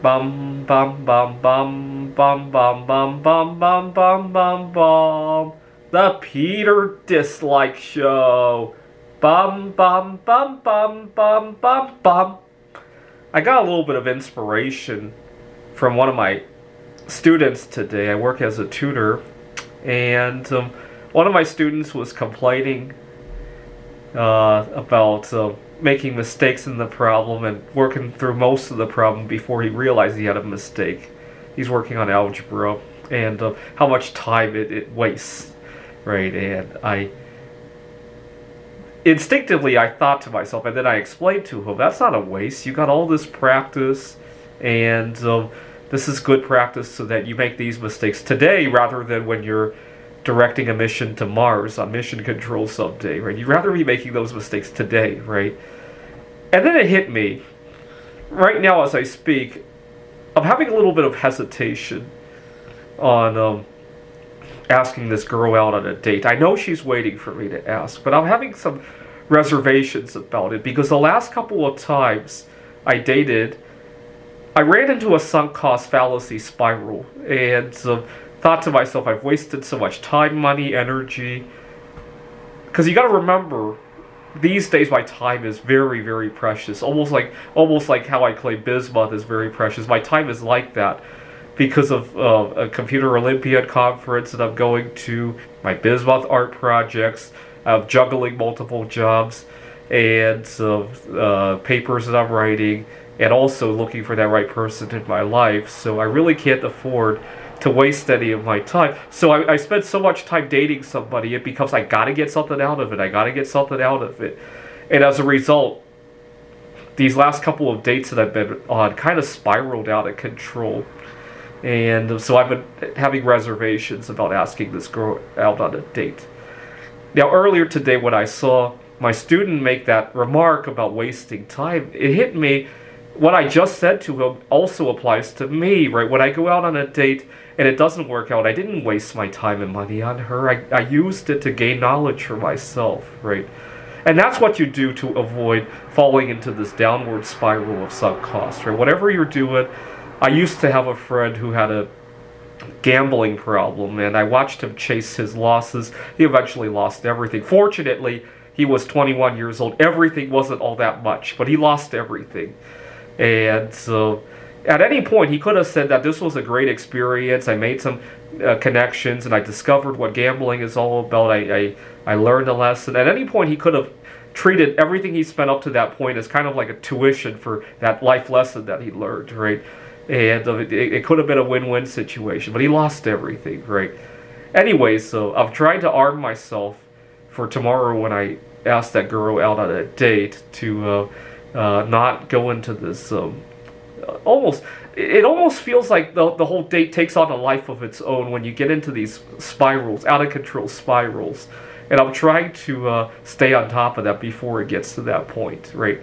Bum bum bum bum bum bum bum bum bum bum bum bum. The Peter Dislike Show. Bum bum bum bum bum bum bum. I got a little bit of inspiration from one of my students today. I work as a tutor, and um, one of my students was complaining uh, about uh, making mistakes in the problem and working through most of the problem before he realized he had a mistake. He's working on algebra and uh, how much time it, it wastes, right? And I instinctively I thought to myself, and then I explained to him, that's not a waste. You got all this practice, and um, this is good practice so that you make these mistakes today rather than when you're directing a mission to Mars on mission control someday, right? You'd rather be making those mistakes today, right? And then it hit me. Right now, as I speak, I'm having a little bit of hesitation on um, asking this girl out on a date. I know she's waiting for me to ask, but I'm having some reservations about it because the last couple of times I dated, I ran into a sunk cost fallacy spiral and uh, thought to myself, I've wasted so much time, money, energy. Because you got to remember, these days my time is very, very precious. Almost like, almost like how I play Bismuth is very precious. My time is like that because of uh, a Computer Olympiad conference that I'm going to, my Bismuth art projects, of juggling multiple jobs, and uh, papers that I'm writing, and also looking for that right person in my life. So I really can't afford to waste any of my time. So I, I spend so much time dating somebody, it becomes I gotta get something out of it. I gotta get something out of it. And as a result, these last couple of dates that I've been on kind of spiraled out of control. And so I've been having reservations about asking this girl out on a date. Now, earlier today, when I saw my student make that remark about wasting time, it hit me what I just said to him also applies to me, right? When I go out on a date and it doesn't work out, I didn't waste my time and money on her. I, I used it to gain knowledge for myself, right? And that's what you do to avoid falling into this downward spiral of sunk cost, right? Whatever you're doing, I used to have a friend who had a gambling problem, and I watched him chase his losses. He eventually lost everything. Fortunately, he was 21 years old. Everything wasn't all that much, but he lost everything. And so at any point, he could have said that this was a great experience. I made some uh, connections and I discovered what gambling is all about. I, I, I learned a lesson. At any point, he could have treated everything he spent up to that point as kind of like a tuition for that life lesson that he learned, right? And uh, it, could have been a win win situation, but he lost everything, right? Anyway, so I'm trying to arm myself for tomorrow when I ask that girl out on a date to. Uh, uh, not go into this um, almost it almost feels like the, the whole date takes on a life of its own when you get into these spirals out of control spirals. And i'm trying to uh, stay on top of that before it gets to that point right